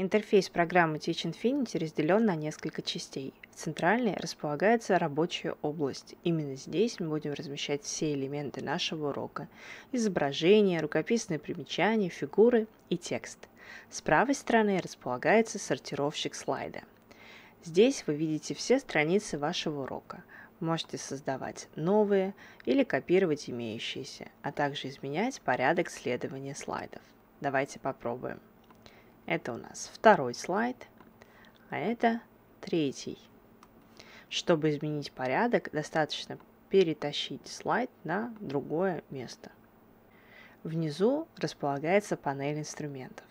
Интерфейс программы Teach Infinity разделен на несколько частей. В центральной располагается рабочая область. Именно здесь мы будем размещать все элементы нашего урока. Изображения, рукописные примечания, фигуры и текст. С правой стороны располагается сортировщик слайда. Здесь вы видите все страницы вашего урока. Можете создавать новые или копировать имеющиеся, а также изменять порядок следования слайдов. Давайте попробуем. Это у нас второй слайд, а это третий. Чтобы изменить порядок, достаточно перетащить слайд на другое место. Внизу располагается панель инструментов.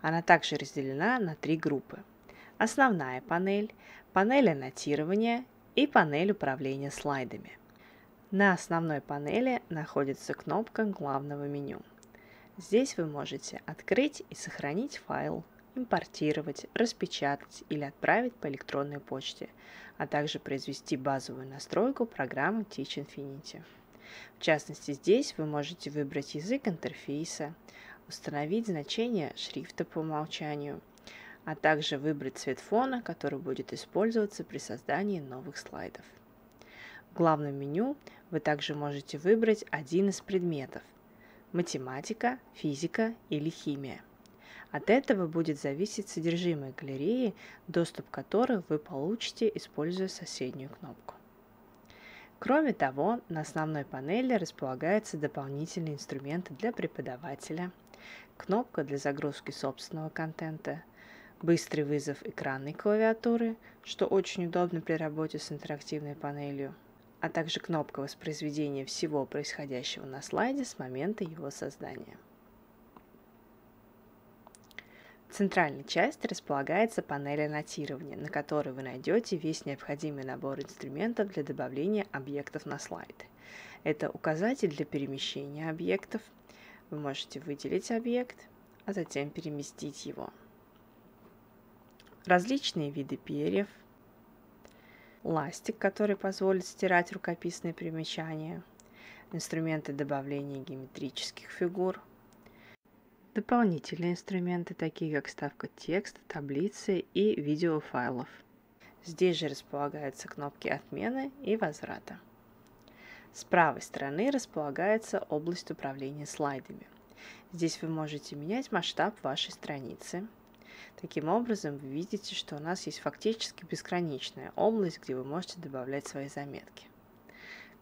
Она также разделена на три группы. Основная панель, панель аннотирования и панель управления слайдами. На основной панели находится кнопка главного меню – Здесь вы можете открыть и сохранить файл, импортировать, распечатать или отправить по электронной почте, а также произвести базовую настройку программы Teach Infinity. В частности, здесь вы можете выбрать язык интерфейса, установить значение шрифта по умолчанию, а также выбрать цвет фона, который будет использоваться при создании новых слайдов. В главном меню вы также можете выбрать один из предметов – математика, физика или химия. От этого будет зависеть содержимое галереи, доступ к которой вы получите, используя соседнюю кнопку. Кроме того, на основной панели располагаются дополнительные инструменты для преподавателя, кнопка для загрузки собственного контента, быстрый вызов экранной клавиатуры, что очень удобно при работе с интерактивной панелью – а также кнопка воспроизведения всего происходящего на слайде с момента его создания. В центральной части располагается панель аннотирования, на которой вы найдете весь необходимый набор инструментов для добавления объектов на слайды. Это указатель для перемещения объектов. Вы можете выделить объект, а затем переместить его. Различные виды перьев – ластик, который позволит стирать рукописные примечания, инструменты добавления геометрических фигур, дополнительные инструменты, такие как ставка текста, таблицы и видеофайлов. Здесь же располагаются кнопки отмены и возврата. С правой стороны располагается область управления слайдами. Здесь вы можете менять масштаб вашей страницы, Таким образом, вы видите, что у нас есть фактически бесконечная область, где вы можете добавлять свои заметки.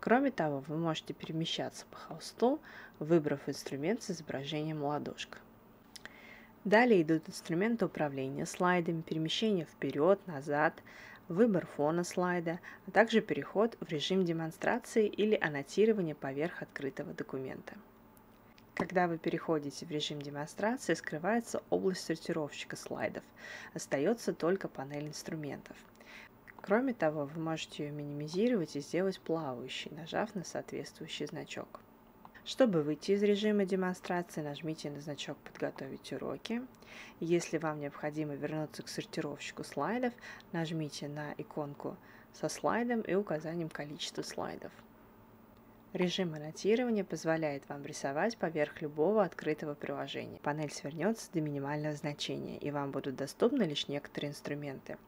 Кроме того, вы можете перемещаться по холсту, выбрав инструмент с изображением ладошка. Далее идут инструменты управления слайдами, перемещение вперед, назад, выбор фона слайда, а также переход в режим демонстрации или аннотирования поверх открытого документа. Когда вы переходите в режим демонстрации, скрывается область сортировщика слайдов. Остается только панель инструментов. Кроме того, вы можете ее минимизировать и сделать плавающей, нажав на соответствующий значок. Чтобы выйти из режима демонстрации, нажмите на значок «Подготовить уроки». Если вам необходимо вернуться к сортировщику слайдов, нажмите на иконку со слайдом и указанием количества слайдов. Режим аннотирования позволяет вам рисовать поверх любого открытого приложения. Панель свернется до минимального значения, и вам будут доступны лишь некоторые инструменты.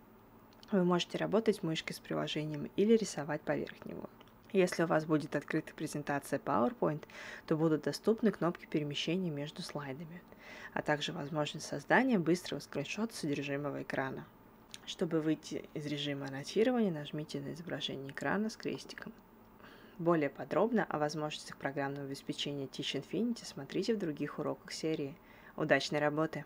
Вы можете работать мышкой с приложением или рисовать поверх него. Если у вас будет открыта презентация PowerPoint, то будут доступны кнопки перемещения между слайдами, а также возможность создания быстрого скриншота содержимого экрана. Чтобы выйти из режима аннотирования, нажмите на изображение экрана с крестиком. Более подробно о возможностях программного обеспечения Teach Infinity смотрите в других уроках серии. Удачной работы!